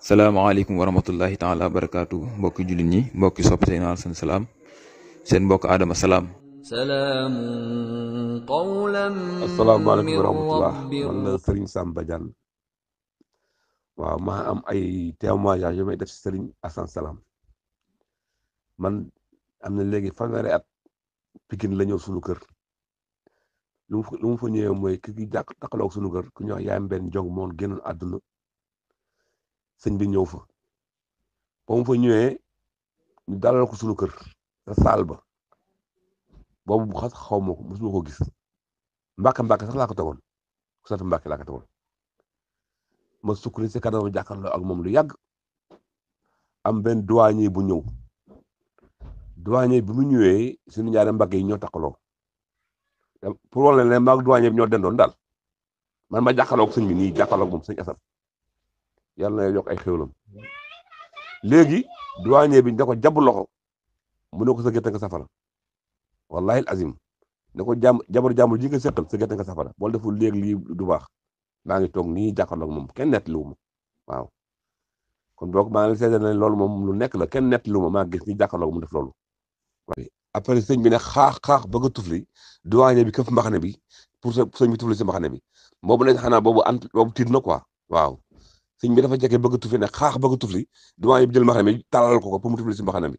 salaamaaleykum wa rahmatullahi taala wa barakaatu mbokki jullit ñi mbokki sopp seen seen salaam seen mbokk Adama Salaam. salaam qawlan asalaamaaleykum wa rahmatullah man la Serigne Sam Badiane waaw maa am ay témoignage yu may def si Serigne Assane Salam man am na léegi fanweeri at Pikine la ñëw suñu kër lu mu fa lu mu fa ñëwee mooy ki ki jàkk taxaloog sunu kër ku ñuy wax yaayam benn jong moon génnoon àdduna sëñ bi ñëw fa ba mu fa ñëwee ñu dalal ko sunu kër sa saal ba boobu bu xas xaw ma ko mosuma ko gis mbàkk mbàkk sax laa ko tegoon ku sant mbàkk laa ko tegoon ma sukk ni si kanam jàkkaarloo ak moom lu yàgg am benn douanier bu ñëw douanier bi mu ñëwee suñu ñaari mbagg yi ñoo takkaloo pour wala ne maag douanier bi ñoo dendoon daal man ma jàkkaarloog sëñ bi nii jàkkaarloog moom sëñ Assane yàlla na yokk ay xéwlam léegi douanier bi da ko jàpp loxo mu ne ko sa gerte nga safara wallahi azim ne ko jàmm jabar jàmbur ji nga seqal sa gerte nga safara bool deful léegi lii du baax maa ngi toog nii jàkkaarloog moom kenn nettaliwu ma waaw kon boog maa ngi seede ne loolu moom lu nekk la kenn nettaliwu ma maa gis ni jàkkaarloog mu def loolu. après sëñ bi ne xaax xaax bëgg a tufli doyen bi këf mbaxane bi pour sëñ bi tufli si mbaxane bi boobu nag xanaa boobu ant boobu tiit na quoi waaw sëñ bi dafa jekke bëgg a tufli ne xaax bëgg a tufli doyen bi jël mbaxane bi tàllal ko ko pour mu tufli si mbaxane bi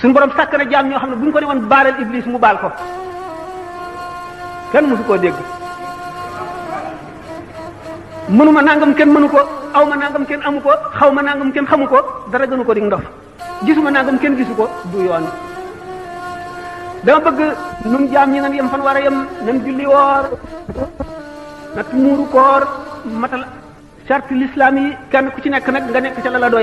suñu borom sàkk na jaam ñoo xam ne bu ñu ko ne woon baalal iblis mu baal ko kenn mësu koo dégg mënuma nangam kenn mënu ko aw ma nangam kenn amu ko xaw ma nangam kenn xamu ko dara gënu ko di ndof gisuma nangam kenn gisu ko du yoon dama bëgg nun jaam ñi nan yem fan war a yem nan julli woor nat muuru koor matal charte l'islam yi kenn ku ci nekk nag nga nekk ca la la doy